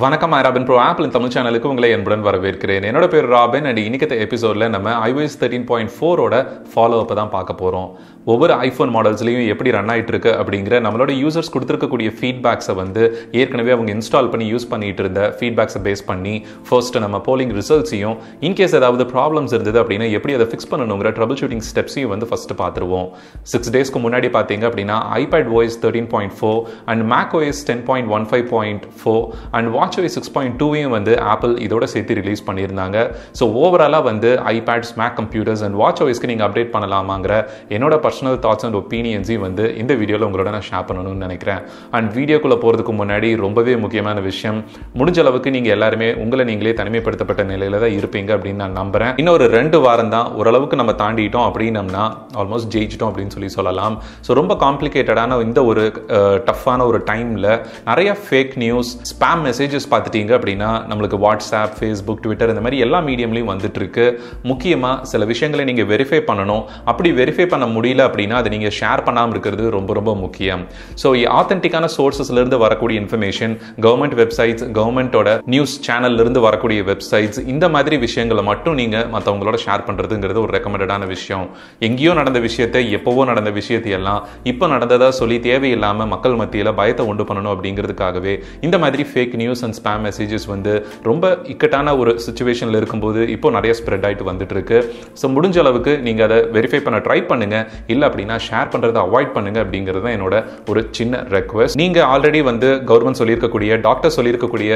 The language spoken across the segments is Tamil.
வணக்கம் I Robin bro Apple Tamil சேனலுக்கு உங்களை என்புடன் வரவேற்கிறேன். என்னோட பேர் ராபின் அண்ட் இன்னைக்கு எபிசோடில் நம்ம iOS தேர்ட்டின் பாயிண்ட் ஃபோரோட ஃபாலோ அப்பை தான் பார்க்க போகிறோம் ஒவ்வொரு ஐஃபோன் மாடல்ஸ்லையும் எப்படி ரன் ஆகிட்டு இருக்கு அப்படிங்கிற நம்மளோட யூசர்ஸ் கொடுத்துருக்கக்கூடிய ஃபீட்பேக்ஸை வந்து ஏற்கனவே அவங்க இன்ஸ்டால் பண்ணி யூஸ் பண்ணிட்டு இருந்த ஃபீட்பேக்ஸை பேஸ் பண்ணி ஃபர்ஸ்ட் நம்ம போலிங் ரிசல்ட்ஸையும் இன்கேஸ் ஏதாவது ப்ராப்ளம்ஸ் இருந்தது அப்படின்னா எப்படி அதை ஃபிக்ஸ் பண்ணணுங்கிற ட்ரபிள் ஷூட்டிங் ஸ்டெப்ஸையும் வந்து ஃபஸ்ட்டு பார்த்துருவோம். சிக்ஸ் டேஸ்க்கு முன்னாடி பார்த்தீங்க அப்படின்னா iPad OS thirteen point four and Mac OS ten point one five point four and watch OS six point டூவையும் வந்து ஆப்பிள் இதோட சேர்த்து ரிலீஸ் பண்ணியிருந்தாங்க. ஸோ ஓவராலாக வந்து ஐபேட் ஸ்மாக் கம்ப்யூட்டர்ஸ் அண்ட் வாட்ச் ஓஎஸ்க்கு நீங்கள் அப்டேட் பண்ணலாமாங்கிற என்னோட பர்சனல் தாட்ஸ் அண்ட் ஒப்பீனியன்ஸையும் வந்து இந்த வீடியோவில் உங்களோட நான் ஷேர் பண்ணணும்னு நினைக்கிறேன். அண்ட் வீடியோக்குள்ளே போகிறதுக்கு முன்னாடி ரொம்பவே முக்கியமான விஷயம் முடிஞ்ச அளவுக்கு நீங்கள் எல்லாருமே உங்களை நீங்களே தனிமைப்படுத்தப்பட்ட நிலையில் தான் இருப்பீங்க அப்படின்னு நான் நம்புகிறேன் இன்னொரு ரெண்டு வாரம் தான் ஓரளவுக்கு நம்ம தாண்டிட்டோம் அப்படின்னம்னா ஆல்மோஸ்ட் ஜெயிச்சிட்டோம் அப்படின்னு சொல்லி சொல்லலாம். ஸோ ரொம்ப காம்ப்ளிகேட்டடான இந்த ஒரு டஃப்பான ஒரு டைமில் நிறைய ஃபேக் நியூஸ் ஸ்பேம் மெசேஜஸ் பார்த்துட்டீங்க அப்படின்னா நம்மளுக்கு வாட்ஸ்அப் ஃபேஸ்புக் ட்விட்டர் இந்த மாதிரி எல்லா மீடியம்லையும் வந்துட்டு இருக்கு முக்கியமாக சில விஷயங்களை நீங்கள் வெரிஃபை பண்ணணும். அப்படி வெரிஃபை பண்ண முடியல அப்படின்னா அதை நீங்கள் ஷேர் பண்ணாமல் இருக்கிறது ரொம்ப ரொம்ப முக்கியம். ஸோ ஆத்தென்டிக்கான சோர்சஸ்லேருந்து வரக்கூடிய இன்ஃபர்மேஷன் கவர்மெண்ட் வெப்சைட்ஸ் கவர்மெண்ட்டோட நியூஸ் சேனல்லேருந்து வரக்கூடிய வெப்சைட்ஸ் இந்த மாதிரி விஷயங்களை மட்டும் நீங்கள் மற்றவங்களோட ஷேர் பண்ணுறதுங்கிறது ஒரு ரெக்கமெண்டடான விஷயம். எங்கேயோ நடந்த விஷயத்தை எப்போவோ நடந்த விஷயத்தையெல்லாம் இப்போ நடந்ததா சொல்லி தேவையில்லாமல் மக்கள் மத்தியில் பயத்தை உண்டு பண்ணணும் அப்படிங்கிறதுக்காகவே இந்த மாதிரி fake news and spam messages வந்து ரொம்ப இக்கட்டான ஒரு சுச்சுவேஷனில் இருக்கும்போது இப்போ நிறைய ஸ்ப்ரெட் ஆகிட்டு வந்துட்டு இருக்கு ஸோ முடிஞ்ச அளவுக்கு நீங்கள் அதை வெரிஃபை பண்ண ட்ரை பண்ணுங்க. இல்லை அப்படின்னா ஷேர் பண்ணுறதை அவாய்ட் பண்ணுங்க அப்படிங்கிறது தான் என்னோட ஒரு சின்ன ரெக்வஸ்ட் நீங்கள் ஆல்ரெடி வந்து கவர்மெண்ட் சொல்லியிருக்கக்கூடிய டாக்டர் சொல்லியிருக்கக்கூடிய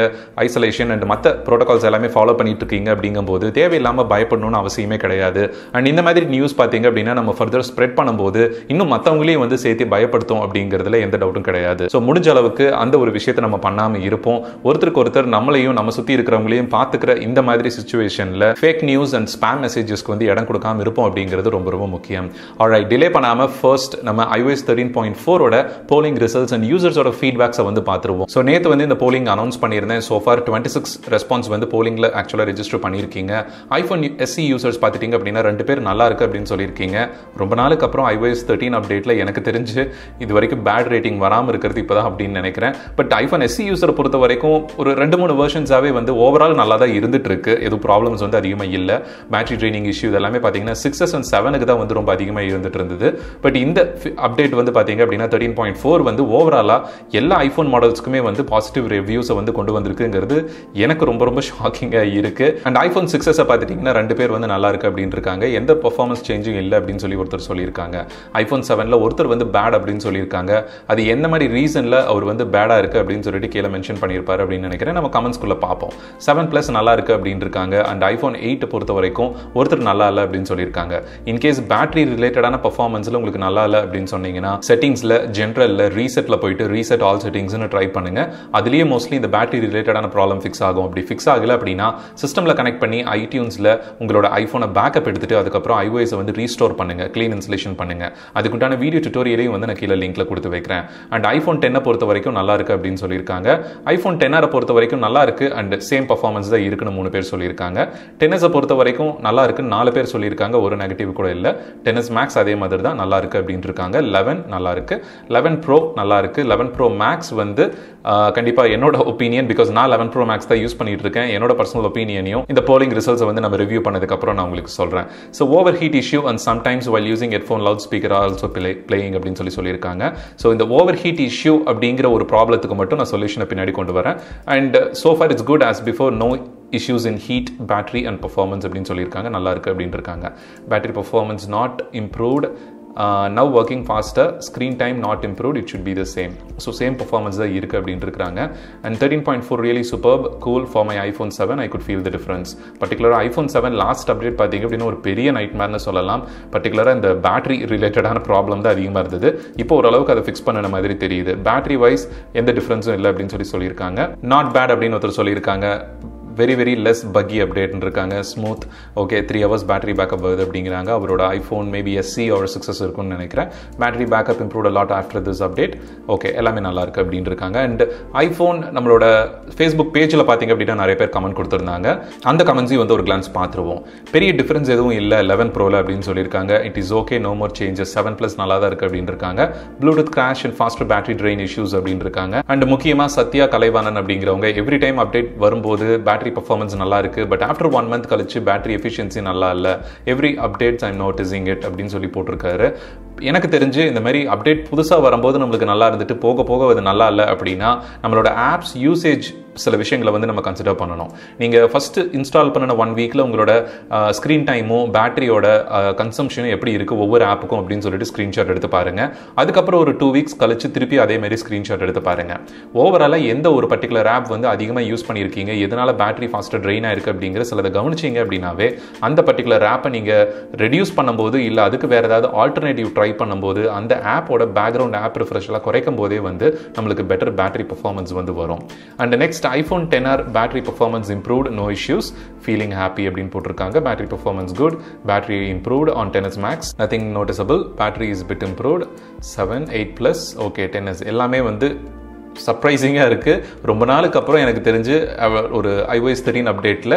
ஐசோலேஷன் அண்ட் மற்ற ப்ரோட்டோகால்ஸ் எல்லாமே ஃபாலோ பண்ணிட்டு இருக்கீங்க அப்படிங்கும்போது தேவையில்லாமல் பயப்படணும்னு அவசியமே கிடையாது. அண்ட் இந்த மாதிரி நியூஸ் பார்த்தீங்க அப்படின்னா நம்ம ஃபர்தர் ஸ்ப்ரெட் பண்ணும்போது இன்னும் மற்றவங்களையும் வந்து சேர்த்து பயப்படுத்தும் அப்படிங்கிறதுல எந்த டவுட்டும் கிடையாது. ஸோ முடிஞ்ச அளவுக்கு அந்த ஒரு விஷயத்தை நம்ம பண்ணாமல் இருப்போம். ஒரு ஒருத்தருக்கு ஒருத்தர் நம்மளையும் நம்ம சுற்றி இருக்கிறவங்களையும் பார்த்துக்கிற இந்த மாதிரி சுச்சுவேஷனில் ஃபேக் நியூஸ் அண்ட் ஸ்பேம் மெசேஜஸ்க்கு வந்து இடம் கொடுக்காம இருப்போம் அப்படிங்கிறது ரொம்ப ரொம்ப முக்கியம். ஆல்ரைட் டிலே பண்ணாமல் ஃபர்ஸ்ட் நம்ம ஐஓஎஸ் தேர்ட்டின் பாயிண்ட் ஃபோரோட போலிங் ரிசல்ட்ஸ் அண்ட் யூசர்ஸோட ஃபீட்பேக்ஸை வந்து பார்த்துருவோம். ஸோ நேற்று வந்து இந்த போலிங் அனௌன்ஸ் பண்ணியிருந்தேன். So far twenty six response வந்து போலிங்கில் ஆக்சுவலாக ரெஜிஸ்டர் பண்ணியிருக்கீங்க. ஐஃபோன் எஸ்சி யூசர்ஸ் பார்த்துட்டீங்க அப்படின்னா ரெண்டு பேர் நல்லா இருக்கு அப்படின்னு சொல்லியிருக்கீங்க. ரொம்ப நாளுக்கு அப்புறம் ஐஓஎஸ் தேர்ட்டின் அப்டேட்டில் எனக்கு தெரிஞ்சு இது வரைக்கும் பேட் ரேட்டிங் வராமல் இருக்கிறது இப்போ தான் அப்படின்னு நினைக்கிறேன். பட் ஐஃபோன் எஸ்சி யூசரை பொறுத்த வரைக்கும் ஒரு ரெண்டு மூணு வெர்ஷன்ஸாகவே வந்து ஓவரால் நல்லா தான் இருந்துட்டு இருக்கு எதுவும் ப்ராப்ளம்ஸ் வந்து அதிகமாக இல்லை. பேட்டரி ட்ரைனிங் இஷ்யூ இதெல்லாமே பார்த்தீங்கன்னா சிக்ஸஸ் அண்ட் செவனுக்கு தான் வந்து ரொம்ப அதிகமாக இருந்துட்டு இருந்தது பட் இந்த அப்டேட் வந்து பார்த்தீங்க அப்படின்னா தேர்ட்டின் பாயிண்ட் ஃபோர் வந்து ஓவராலாக எல்லா ஐஃபோன் மாடல்ஸ்க்குமே வந்து பாசிட்டிவ் ரிவ்யூஸை வந்து கொண்டு வந்திருக்குங்கிறது எனக்கு ரொம்ப ரொம்ப ஷாக்கிங்காக இருக்குது அண்ட் ஐஃபோன் சிக்ஸஸை பார்த்துட்டிங்கன்னா ரெண்டு பேர் வந்து நல்லா இருக்குது அப்படின்னு இருக்காங்க எந்த பர்ஃபார்மன்ஸ் சேஞ்சும் இல்லை அப்படின்னு சொல்லி ஒருத்தர் சொல்லியிருக்காங்க. ஐஃபோன் செவனில் ஒருத்தர் வந்து பேட் அப்படின்னு சொல்லியிருக்காங்க. அது எந்த மாதிரி ரீசனில் அவர் வந்து பேடாக இருக்கு அப்படின்னு சொல்லிட்டு கீழே மென்ஷன் பண்ணியிருப்பாரு அப்படின்னு அப்படின்னு நினைக்கிறேன். நம்ம கமெண்ட்ஸ்குள்ளே பார்ப்போம். செவன் ப்ளஸ் நல்லா இருக்கு அப்படின்னு இருக்காங்க அண்ட் ஐஃபோன் எயிட்டை பொறுத்த வரைக்கும் ஒருத்தர் நல்லா இல்லை அப்படின்னு சொல்லியிருக்காங்க. இன்கேஸ் பேட்டரி ரிலேட்டடான பர்ஃபார்மன்ஸில் உங்களுக்கு நல்லா இல்லை அப்படின்னு சொன்னீங்கன்னா செட்டிங்ஸில் ஜென்ரலில் ரீசெட்டில் போயிட்டு ரீசெட் ஆல் செட்டிங்ஸ்னு ட்ரை பண்ணுங்க. அதுலேயே மோஸ்ட்லி இந்த பேட்டரி ரிலேட்டடான ப்ராப்ளம் ஃபிக்ஸ் ஆகும். அப்படி ஃபிக்ஸ் ஆகல அப்படின்னா சிஸ்டமில் கனெக்ட் பண்ணி ஐடியூன்ஸில் உங்களோட ஐஃபோனை பேக்கப் எடுத்துட்டு அதுக்கப்புறம் ஐஓஎஸை வந்து ரீஸ்டோர் பண்ணுங்க. க்ளீன் இன்ஸ்டலேஷன் பண்ணுங்க. அதுக்குண்டான வீடியோ டுட்டோரியலையும் வந்து நான் கீழே லிங்க்ல கொடுத்து வைக்கிறேன். அண்ட் ஐஃபோன் டென்னை பொறுத்த வரைக்கும் நல்லா இருக்கு அப்படின்னு சொல்லியிருக்காங்க. ஐஃபோன் டென் டென்னரை பொறுத்த வரைக்கும் நல்லா இருக்குது அண்ட் சேம் பர்ஃபார்மன்ஸ் தான் இருக்குன்னு மூணு பேர் சொல்லியிருக்காங்க. டென்னிஸை பொறுத்த வரைக்கும் நல்லா இருக்குன்னு நாலு பேர் சொல்லியிருக்காங்க. ஒரு நெகட்டிவ் கூட இல்லை. டென்னிஸ் மேக்ஸ் அதே மாதிரி தான் நல்லா இருக்குது அப்படின்ட்டு இருக்காங்க. லெவன் நல்லா இருக்குது லெவன் ப்ரோ நல்லா இருக்குது லெவன் ப்ரோ மேக்ஸ் வந்து கண்டிப்பாக என்னோட ஒப்பீனியன் பிகாஸ் நான் லெவன் ப்ரோ மேக்ஸ் தான் யூஸ் பண்ணிட்டு இருக்கேன். என்னோட பர்சனல் ஒப்பீனியனையும் இந்த போலிங் ரிசல்ட்ஸை வந்து நம்ம ரிவ்யூ பண்ணதுக்கப்புறம் நான் உங்களுக்கு சொல்கிறேன் so overheat issue and sometimes while using headphone loud speaker also play playing அப்படின்னு சொல்லி சொல்லியிருக்காங்க. ஸோ இந்த ஓவர் ஹீட் இஷ்யூ அப்படிங்கிற ஒரு ப்ராப்ளத்துக்கு மட்டும் நான் சொல்யூஷனை பின்னாடி கொண்டு வரேன். And so far it's good as before no issues in heat battery and performance அப்படின்னு சொல்லியிருக்காங்க. நல்லா இருக்கு அப்படின்னு இருக்காங்க. Battery performance not improved now working faster screen time not improved it should be the same so same performance தான் இருக்குது அப்படின்னு இருக்கிறாங்க. And thirteen point four really super cool for my iPhone seven I good feel the difference பர்டிகுலராக ஐஃபோன் செவன் லாஸ்ட் அப்டேட் பார்த்தீங்க அப்படின்னா ஒரு பெரிய நைட் மேர்னு சொல்லலாம். பர்டிகுலராக இந்த பேட்டரி ரிலேட்டடான ப்ராப்ளம் தான் அதிகமாக இருந்தது. இப்போ ஓரளவுக்கு அதை ஃபிக்ஸ் பண்ணின மாதிரி தெரியுது. பேட்டரி வைஸ் எந்த டிஃப்ரென்ஸும் இல்லை அப்படின்னு சொல்லி சொல்லியிருக்காங்க. நாட் பேட் அப்படின்னு ஒருத்தர் சொல்லியிருக்காங்க. வெரி வெரி லெஸ் பக்கி அப்டேட்னு இருக்காங்க smooth okay three hours battery backup வருது அப்படிங்கிறாங்க. அவரோட ஐஃபோன் மேபி எஸ்சி ஒரு சக்ஸஸ் இருக்கும்னு நினைக்கிறேன். Battery backup improve lot after this update okay எல்லாமே நல்லா இருக்கு அப்படின்னு இருக்காங்க. அண்ட் ஐஃபோன் நம்மளோட ஃபேஸ்புக் பேஜில் பார்த்தீங்க அப்படின்னா நிறைய பேர் கமெண்ட் கொடுத்துருந்தாங்க. அந்த கமெண்ட்ஸையும் வந்து ஒரு கிளான்ஸ் பார்த்துருவோம். பெரிய டிஃப்ரென்ஸ் எதுவும் இல்லை லெவன் ப்ரோவில் அப்படின்னு சொல்லியிருக்காங்க. It is okay no more changes seven plus நல்லா தான் இருக்குது அப்படின்னு இருக்காங்க. Bluetooth crash and faster battery drain issues அப்படின்னு இருக்காங்க. அண்ட் முக்கியமாக சத்யா கலைவாணன் அப்படிங்கிறவங்க எவ்ரி டைம் அப்டேட் வரும்போது பேட்டரி பர்ஃபார்மன்ஸ் நல்லா இருக்கு. பட் ஆஃப்டர் ஒன் மந்த் கழிச்சு பேட்டரி எஃபிஷியன்சி நல்லா இல்லை. Every updates I'm noticing it அப்படின்னு சொல்லி போட்டிருக்காரு. எனக்கு தெரிஞ்சு இந்த மாதிரி அப்டேட் புதுசாக வரும்போது நம்மளுக்கு நல்லா இருந்துட்டு போக போக அது நல்லா இல்லை அப்படின்னா நம்மளோட ஆப்ஸ் யூசேஜ் சில விஷயங்களை வந்து நம்ம கன்சிடர் பண்ணணும். நீங்கள் ஃபஸ்ட்டு இன்ஸ்டால் பண்ணின ஒன் வீக்கில் உங்களோட ஸ்க்ரீன் டைமும் பேட்டரியோட கன்சம்ஷனும் எப்படி இருக்குது ஒவ்வொரு ஆப்புக்கும் அப்படின்னு சொல்லிட்டு ஸ்க்ரீன்ஷாட் எடுத்து பாருங்கள் அதுக்கப்புறம் ஒரு டூ வீக்ஸ் கழிச்சு திருப்பி அதே மாதிரி ஸ்க்ரீன்ஷாட் எடுத்து பாருங்கள் ஓவராலாக எந்த ஒரு பர்டிகுலர் ஆப் வந்து அதிகமாக யூஸ் பண்ணியிருக்கீங்க எதனால் பேட்டரி ஃபாஸ்ட்டாக ட்ரெயின் ஆயிருக்கு அப்படிங்கிற சிலதை கவனிச்சிங்க அப்படின்னாவே அந்த பர்டிகுலர் ஆப்பை நீங்கள் ரெடியூஸ் பண்ணும்போது இல்லை அதுக்கு வேறு ஏதாவது ஆல்டர்னேட்டிவ் ட்ரை பண்ணும்போது அந்த ஆப்போட பேக்ரவுண்ட் ஆப் ரிஃப்ரெஷ்லாம் குறைக்கும் போதே வந்து நம்மளுக்கு பெட்டர் பேட்டரி பர்ஃபார்மன்ஸ் வந்து வரும். And next iPhone ten R battery performance improved no issues feeling happy அப்படின்னு போட்டிருக்காங்க. Battery performance good battery improved on ten S max nothing noticeable battery is bit improved seven eight plus okay ten S எல்லாமே வந்து சர்ப்ரைசிங்காக இருக்குது ரொம்ப நாளுக்கு அப்புறம் எனக்கு தெரிஞ்சு ஒரு ஐஓஎஸ் தேர்ட்டின் அப்டேட்டில்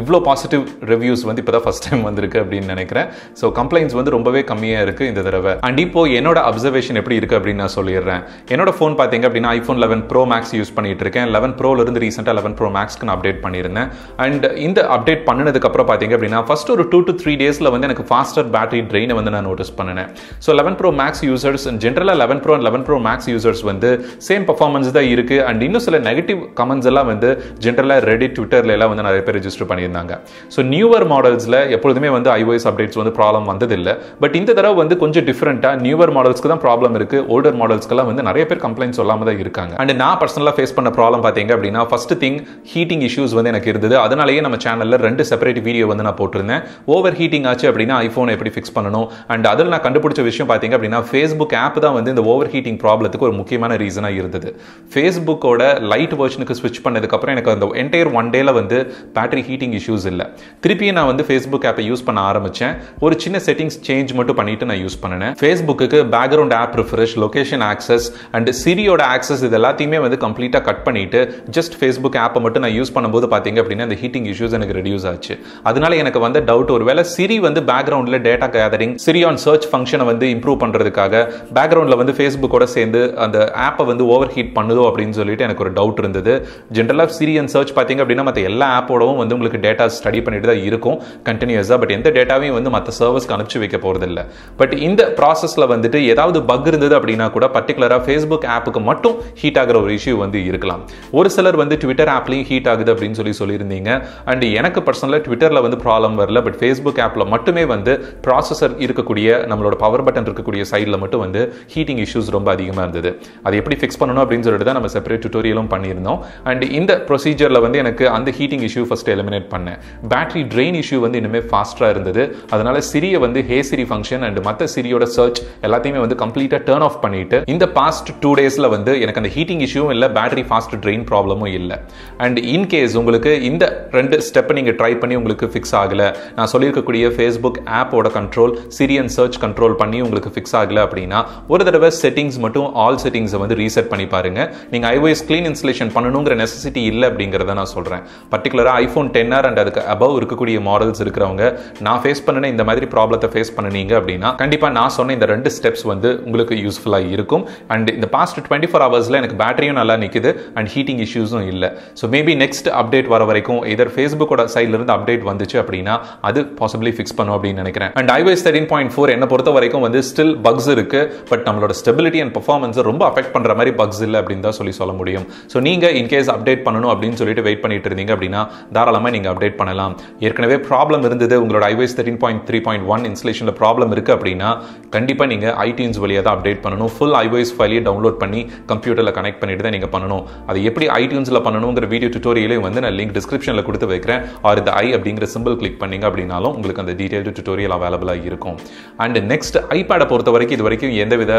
இவ்வளோ பாசிட்டிவ் ரிவ்யூஸ் வந்து இப்போ தான் ஃபஸ்ட் டைம் வந்திருக்கு அப்படின்னு நினைக்கிறேன். ஸோ கம்ப்ளைண்ட்ஸ் வந்து ரொம்பவே கம்மியாக இருக்குது இந்த தடவை. அண்ட் இப்போ என்னோட அப்சர்வேஷன் எப்படி இருக்குது அப்படின்னு நான் சொல்லிடுறேன். என்னோட ஃபோன் பார்த்தீங்க அப்படின்னா iPhone eleven pro max use பண்ணிட்டு இருக்கேன் லெவன் ப்ரோலேருந்து ரீசெண்டாக லெவன் ப்ரோ மேக்ஸ்க்கு நான் அப்டேட் பண்ணியிருந்தேன். அண்ட் இந்த அப்டேட் பண்ணினதுக்கப்புறம் பார்த்தீங்க அப்படின்னா ஃபஸ்ட் ஒரு டூ டு த்ரீ டேஸில் வந்து எனக்கு ஃபாஸ்டர் பேட்டரி ட்ரெயினை வந்து நான் நோட்டீஸ் பண்ணினேன். So eleven pro max users ஜென்ரலாக eleven pro and eleven pro max users வந்து சேம் பர்ஃபார்ம் கமெண்ட்ஸ் தான் இருக்குது அண்ட் இன்னும் சில நெகட்டிவ் கமெண்ட்ஸ் எல்லாம் வந்து ஜென்ரலாக ரெடி ட்விட்டர்ல எல்லாம் வந்து நிறைய பேர் ரெஜிஸ்டர் பண்ணியிருந்தாங்க. ஸோ நியூவர் மாடல்ஸில் எப்பொழுதுமே வந்து ஐஓஎஸ் அப்டேட்ஸ் வந்து ப்ராப்ளம் வந்ததில்லை. பட் இந்த தடவை வந்து கொஞ்சம் டிஃப்ரெண்ட்டாக நியூவர் மாடல்ஸ்க்கு தான் ப்ராப்ளம் இருக்குது ஓல்டர் மாடல்ஸ்க்கெல்லாம் வந்து நிறைய பேர் கம்ப்ளைண்ட் சொல்லாமல் தான் இருக்காங்க. அண்ட் நான் பர்சனலாக ஃபேஸ் பண்ண ப்ராப்ளம் பார்த்தீங்க அப்படின்னா ஃபர்ஸ்ட் திங் ஹீட்டிங் இஷ்யூஸ் வந்து எனக்கு இருந்தது. அதனாலேயே நம்ம சேனலில் ரெண்டு செப்பரேட் வீடியோ வந்து நான் போட்டிருந்தேன். ஓவர் ஹீட்டிங் ஆச்சு அப்படின்னா ஐஃபோனை எப்படி ஃபிக்ஸ் பண்ணணும்? அண்ட் அதில் நான் கண்டுபிடிச்ச விஷயம் பார்த்தீங்க அப்படின்னா ஃபேஸ்புக் ஆப் தான் வந்து இந்த ஓவர் ஹீட்டிங் ப்ராப்ளத்துக்கு ஒரு முக்கியமான ரீசனாக இருந்தது. ஃபேஸ்புக்கோட லைட் வெர்ஷனுக்கு ஸ்விட்ச் பண்ணதுக்கப்புறம் எனக்கு அந்த என்டையர் ஒன் டேல வந்து பேட்டரி ஹீட்டிங் இஷ்யூஸ் இல்லை. திருப்பியும் நான் வந்து ஃபேஸ்புக் ஆப்பை யூஸ் பண்ண ஆரம்பித்தேன் ஒரு சின்ன செட்டிங்ஸ் சேஞ்ச் மட்டும் பண்ணிட்டு நான் யூஸ் பண்ணினேன். Facebook background app refresh location access and சிரியோட access இது எல்லாத்தையுமே வந்து கம்ப்ளீட்டாக கட் பண்ணிட்டு ஜஸ்ட் ஃபேஸ்புக் ஆப்பை மட்டும் நான் யூஸ் பண்ணும்போது பார்த்தீங்க அப்படின்னா அந்த ஹீட்டிங் இஷ்யூஸ் எனக்கு ரெடியூஸ் ஆச்சு. அதனால எனக்கு வந்து டவுட் ஒருவேளை சிரி வந்து பேக்ரவுண்டில் data gathering Siri on search ஃபங்க்ஷனை வந்து இம்ப்ரூவ் பண்ணுறதுக்காக பேக்ரவுண்டில் வந்து ஃபேஸ்புக்கோட சேர்ந்து அந்த ஆப்பை வந்து ஓவர் கீப் பண்ணுதோ அப்படின்னு சொல்லிட்டு எனக்கு ஒரு டவுட் இருந்தது. ஜென்ரலாக சிரி அண்ட் சர்ச் பார்த்தீங்க அப்படின்னா மற்ற எல்லா ஆப்போடவும் வந்து உங்களுக்கு டேட்டா ஸ்டடி பண்ணிட்டு தான் இருக்கும் கண்டினியூஸாக பட் எந்த டேட்டாவையும் வந்து மற்ற சர்வஸ்க்கு அனுப்பிச்சு வைக்க போகிறதில்ல பட் இந்த ப்ராசஸில் வந்துட்டு ஏதாவது பக் இருந்தது அப்படின்னா கூட பர்டிகுலராக ஃபேஸ்புக் ஆப்புக்கு மட்டும் ஹீட் ஆகிற ஒரு இஷ்யூ வந்து இருக்கலாம். ஒரு சிலர் வந்து ட்விட்டர் ஆப்லையும் ஹீட் ஆகுது அப்படின்னு சொல்லி சொல்லியிருந்தீங்க. அண்ட் எனக்கு பர்சனலாக ட்விட்டரில் வந்து ப்ராப்ளம் வரல. பட் ஃபேஸ்புக் ஆப்பில் மட்டுமே வந்து ப்ராசஸர் இருக்கக்கூடிய நம்மளோட பவர் பட்டன் இருக்கக்கூடிய சைடில் மட்டும் வந்து ஹீட்டிங் இஷ்யூஸ் ரொம்ப அதிகமாக இருந்தது. அதை எப்படி ஃபிக்ஸ் பண்ணணும் அப்படின்னு சொல்லிட்டு தான் நம்ம செப்பரேட் டுட்டோரியலும் பண்ணியிருந்தோம். அண்ட் இந்த ப்ரொசீஜரில் வந்து எனக்கு அந்த ஹீட்டிங் இஷ்யூ ஃபஸ்ட் எலிமினேட் பண்ணேன். பேட்டரி ட்ரெயின் இஷ்யூ வந்து இன்னுமே ஃபாஸ்ட்டாக இருந்தது. அதனால சிரியை வந்து ஹே சிரி ஃபங்க்ஷன் அண்ட் மற்ற சிரியோட சர்ச் எல்லாத்தையுமே வந்து கம்ப்ளீட்டாக டேர்ன் ஆஃப் பண்ணிட்டு இந்த பாஸ்ட் டூ டேஸில் வந்து எனக்கு அந்த ஹீட்டிங் இஷ்யூவும் இல்லை பேட்டரி ஃபாஸ்ட் ட்ரெயின் ப்ராப்ளமும் இல்லை. அண்ட் இன்கேஸ் உங்களுக்கு இந்த ரெண்டு ஸ்டெப்பை நீங்கள் ட்ரை பண்ணி உங்களுக்கு ஃபிக்ஸ் ஆகலை நான் சொல்லியிருக்கக்கூடிய ஃபேஸ்புக் ஆப்போட கண்ட்ரோல் சிரியன் சர்ச் கண்ட்ரோல் பண்ணி உங்களுக்கு ஃபிக்ஸ் ஆகலை அப்படின்னா ஒரு தடவை செட்டிங்ஸ் மட்டும் ஆல் செட்டிங்ஸை வந்து ரீசெட் பண்ணி பாருங்க. நீங்கள் ஐஓஎஸ் க்ளீன் இன்ஸ்டலேஷன் பண்ணணுங்கிற நெசசிட்டி இல்லை அப்படிங்கிறத நான் சொல்கிறேன் பர்டிகுலராக ஐஃபோன் டென் ஆர் அண்ட் அதுக்கு அபவ் இருக்கக்கூடிய மாடல்ஸ் இருக்கிறவங்க நான் ஃபேஸ் பண்ணின இந்த மாதிரி ப்ராப்ளத்தை ஃபேஸ் பண்ணினீங்க அப்படின்னா கண்டிப்பாக நான் சொன்ன இந்த ரெண்டு ஸ்டெப்ஸ் வந்து உங்களுக்கு யூஸ்ஃபுல்லாக இருக்கும். அண்ட் இந்த பாஸ்ட் டுவெண்ட்டி ஃபோர் ஹவர்ஸில் எனக்கு பேட்டரியும் நல்லா நிற்குது அண்ட் ஹீட்டிங் இஷ்யூஸும் இல்லை. ஸோ மேபி நெக்ஸ்ட் அப்டேட் வர வரைக்கும் இதர் ஃபேஸ்புக்கோட சைட்லேருந்து அப்டேட் வந்துச்சு அப்படின்னா அது பாசிபிளி ஃபிக்ஸ் பண்ணும் அப்படின்னு நினைக்கிறேன். And iOS thirteen point four என்ன பொறுத்த வரைக்கும் வந்து ஸ்டில் பக்ஸ் இருக்கு. பட் நம்மளோட ஸ்டெபிலிட்டி அண்ட் பர்ஃபார்மன்ஸை ரொம்ப அஃபெக்ட் பண்ணுற மாதிரி பக்ஸ் இல்லை. இல்லை அப்படின்னு தான் சொல்லி சொல்ல முடியும். ஸோ நீங்கள் இன்கேஸ் அப்டேட் பண்ணணும் அப்படின்னு சொல்லிட்டு வெயிட் பண்ணிட்டு இருந்தீங்க அப்படின்னா தாராளமாக நீங்கள் அப்டேட் பண்ணலாம். ஏற்கனவே ப்ராப்ளம் இருந்தது. உங்களோட iOS thirteen point three point one இன்ஸ்டலேஷனில் problem இருக்குது அப்படின்னா கண்டிப்பாக நீங்கள் ஐடியூன்ஸ் வழியாக தான் அப்டேட் பண்ணணும். ஃபுல் ஐவேஸ் ஃபைலையே டவுன்லோட் பண்ணி கம்ப்யூட்டரில் கனெக்ட் பண்ணிட்டு தான் நீங்கள் பண்ணணும். அது எப்படி ஐடியூன்ஸில் பண்ணணுங்கிற வீடியோ டுட்டோரியலையும் வந்து நான் லிங்க் டிஸ்கிரிப்ஷனில் கொடுத்து வைக்கிறேன். ஆர் இந்த ஐ அப்படிங்கிற சிம்பிள் கிளிக் பண்ணிங்க அப்படின்னாலும் உங்களுக்கு அந்த டீட்டெயில்டு டுட்டோரியல் அவைலபிளாக இருக்கும். அண்ட் நெக்ஸ்ட் ஐபேடை பொறுத்த வரைக்கும் இது வரைக்கும் எந்தவித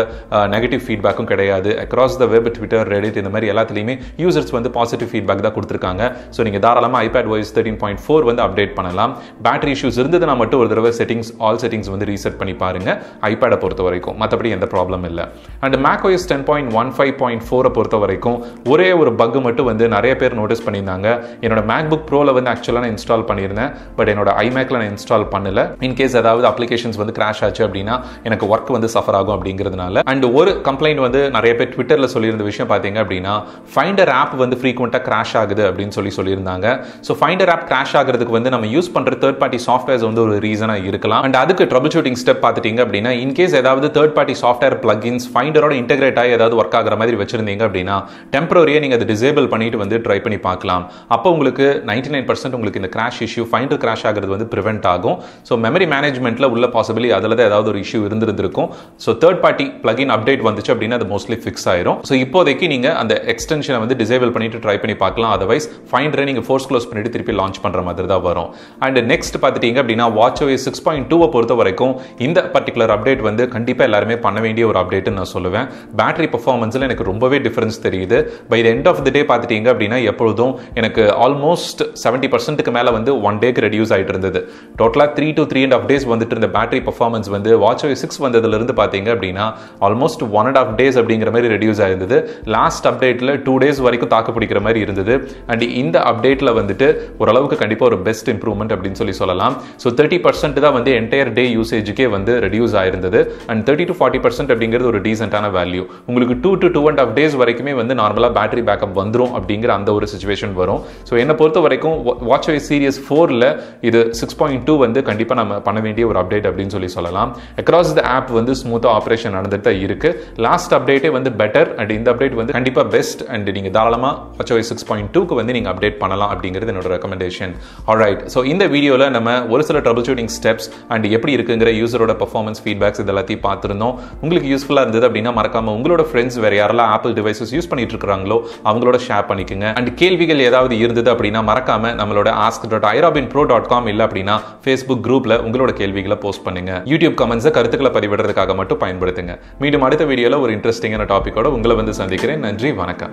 நெகட்டிவ் ஃபீட்பேக்கும் கிடையாது. Across the web Twitter Reddit இந்த மாதிரி எல்லாத்துலேயுமே யூசர்ஸ் வந்து பாசிட்டிவ் ஃபீட்பேக் தான் கொடுத்துருக்காங்க. ஸோ நீங்கள் தாராளமாக iPad OS thirteen point four வந்து அப்டேட் பண்ணலாம். பேட்டரி இஷ்யூஸ் இருந்ததுன்னா மட்டும் ஒரு தடவை செட்டிங்ஸ் ஆல் செட்டிங்ஸ் வந்து ரீசெட் பண்ணி பாருங்க. ஐபேடை பொறுத்த வரைக்கும். மற்றபடி எந்த ப்ராப்ளம் இல்லை. And Mac ten point one five point ஃபோரை பொறுத்த வரைக்கும் ஒரே ஒரு பக் மட்டும் வந்து நிறைய பேர் நோட்டீஸ் பண்ணியிருந்தாங்க. என்னோட மேக் புக் ப்ரோவில் வந்து ஆக்சுவலாக நான் இன்ஸ்டால் பண்ணியிருந்தேன். பட் என்னோட ஐமேக்கில் நான் இன்ஸ்டால் பண்ணல. இன்கேஸ் ஏதாவது அப்ளிகேஷன்ஸ் வந்து கிராஷ் ஆச்சு அப்படின்னா எனக்கு ஒர்க் வந்து சஃபர் ஆகும் அப்படிங்கிறதுனால. அண்ட் ஒரு கம்ப்ளைண்ட் வந்து நிறைய பேர் ட்விட்டரில் சொல்லியிருந்த விஷயம் பார்த்தீங்க அப்படின்னா ஃபைண்டர் ஆப் வந்து ஃப்ரீக்வெண்ட்டாக கிராஷ் ஆகுது அப்படின்னு சொல்லி சொல்லியிருந்தாங்க. ஸோ ஃபைண்டர் ஆப் கிராஷ் ஆகிறதுக்கு வந்து நம்ம யூஸ் பண்ணுற தேர்ட் பார்ட்டி சாஃப்ட்வேர்ஸ் வந்து ஒரு ரீசனாக இருக்கலாம். அண்ட் அதுக்கு ட்ரபிள் ஷூட்டிங் ஸ்டெப் பார்த்துட்டீங்க அப்படின்னா இன்கேஸ் ஏதாவது தேர்ட் பார்ட்டி சாஃப்ட்வேர் பிளகின்ஸ் ஃபைண்டரோட இன்டெகிரேட் ஆகி ஏதாவது ஒர்க் ஆகிற மாதிரி வச்சிருந்தீங்க அப்படின்னா டெம்பரரியாக நீங்கள் அதை டிசேபிள் பண்ணிட்டு வந்து ட்ரை பண்ணி பார்க்கலாம். அப்போ உங்களுக்கு நைன்டி நைன் பர்சன்ட் உங்களுக்கு இந்த கிராஷ் இஷ்யூ ஃபைண்டர் கிராஷ் ஆகிறது வந்து ப்ரிவென்ட் ஆகும். ஸோ மெமரி மேனேஜ்மெண்ட்டில் உள்ள பாசிபிலி அதில் தான் ஏதாவது ஒரு issue இருந்திருந்திருக்கும். So third party plugin update வந்துச்சு அப்படின்னா அது மோஸ்ட்லி ஃபிக்ஸ் ஆயிரும். ஸோ இப்போதைக்கு நீங்கள் அந்த எக்ஸ்டென்ஷனை வந்து டிசேபிள் பண்ணிட்டு ட்ரை பண்ணி பார்க்கலாம். அதர்வைஸ் ஃபைண்டரை நீங்கள் ஃபோர்ஸ் க்ளோஸ் பண்ணிட்டு திருப்பி லான்ச் பண்ணுற மாதிரி தான் வரும். அண்ட் நெக்ஸ்ட் பார்த்துட்டீங்க அப்படின்னா வாட்ச் ஓஎஸ் சிக்ஸ் பாயிண்ட் டூவை பொறுத்த வரைக்கும் இந்த பர்டிகுலர் அப்டேட் வந்து கண்டிப்பாக எல்லாருமே பண்ண வேண்டிய ஒரு அப்டேட்டுன்னு நான் சொல்லுவேன். பேட்டரி பர்ஃபார்மன்ஸில் எனக்கு ரொம்பவே டிஃப்ரென்ஸ் தெரியுது. By the end of the day பார்த்துட்டீங்க அப்படின்னா எப்பொழுதும் எனக்கு ஆல்மோஸ்ட் செவன்ட்டி பர்சன்ட்டுக்கு மேலே வந்து ஒன் டேக்கு ரெடியூஸ் ஆகிட்டு இருந்தது. டோட்டலாக three to three and half days வந்துட்டு இருந்த பேட்டரி பர்ஃபார்மன்ஸ் வந்து வாட்ச் ஓஎஸ் சிக்ஸ் வந்ததுலேருந்து பார்த்தீங்க அப்படின்னா almost one and half days அப்படிங்கிற மாதிரி ரெடியூஸ் ஆயிருந்தது. லாஸ்ட் அப்டேட்டில் டூ டேஸ் வரைக்கும் தாக்கு பிடிக்கிற மாதிரி இருந்தது. அண்ட் இந்த அப்டேட்டில் வந்துட்டு ஓரளவுக்கு கண்டிப்பாக ஒரு பெஸ்ட் இம்ப்ரூவ்மெண்ட் அப்படின்னு சொல்லி சொல்லலாம். ஸோ தேர்ட்டி பர்சன்ட் தான் வந்து என்டையர் டே யூசேஜுக்கே வந்து reduce ஆயிருந்தது. And thirty to forty percent அப்படிங்கிறது ஒரு டீசென்டான வேல்யூ உங்களுக்கு two to two and half days வரைக்குமே வந்து நார்மலாக பேட்டரி பேக்கப் வந்துடும் அப்படிங்கிற அந்த ஒரு சுச்சுவேஷன் வரும். ஸோ என்னை பொறுத்த வரைக்கும் வாட்ச் ஐ சீரியஸ் ஃபோரில் இது சிக்ஸ் பாயிண்ட் டூ வந்து கண்டிப்பாக நம்ம பண்ண வேண்டிய ஒரு அப்டேட் அப்படின்னு சொல்லி சொல்லலாம். அக்ராஸ் த ஆப் வந்து ஸ்மூத்தாக ஆப்ரேஷன் நடந்துட்டு தான் இருக்கு. லாஸ்ட் அப்டேட்டே வந்து பெட்டர் அண்ட் இந்த அப்டேட் அப்டேட் வந்து கண்டிப்பாக பெஸ்ட் அண்ட் நீங்கள் தாராளமாக வாட்ச் சிக்ஸ் பாயிண்ட் டூக்கு வந்து நீங்கள் அப்டேட் பண்ணலாம் அப்படிங்கிறது என்னோட ரெக்கமெண்டேஷன் ஆல்ரைட் ஸோ இந்த வீடியோவில் நம்ம ஒரு சில ட்ரபிள் ஷூட்டிங் ஸ்டெப்ஸ் அண்ட் எப்படி இருக்குங்கிற யூசரோட பர்ஃபார்மன்ஸ் ஃபீட்பேக்ஸ் இது எல்லாத்தையும் பார்த்துருந்தோம். உங்களுக்கு யூஸ்ஃபுல்லாக இருந்தது அப்படின்னா மறக்காமல் உங்களோட ஃப்ரெண்ட்ஸ் வேறு யாரெல்லாம் ஆப்பிள் டிவைசஸ் யூஸ் பண்ணிட்டு இருக்காங்களோ அவங்களோட ஷேர் பண்ணிக்கோங்க. அண்ட் கேள்விகள் ஏதாவது இருந்தது அப்படின்னா மறக்காமல் நம்மளோட ask dot iRobin pro dot com இல்லை அப்படின்னா ஃபேஸ்புக் குரூப்பில் உங்களோட கேள்விகளை போஸ்ட் பண்ணுங்க. யூடியூப் கமெண்ட்ஸை கருத்துக்களை பதிவிடுறதுக்காக மட்டும் பயன்படுத்துங்க. மீண்டும் அடுத்த வீடியோவில் ஒரு இன்ட்ரெஸ்டிங்கான டாப்பிக்கோட உங்களை வந்து சந்திக்கிறேன். நன்றி வணக்கம்.